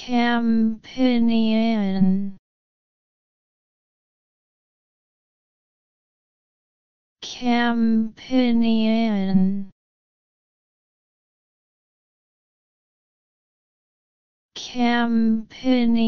Campanian. Campanian. Campanian.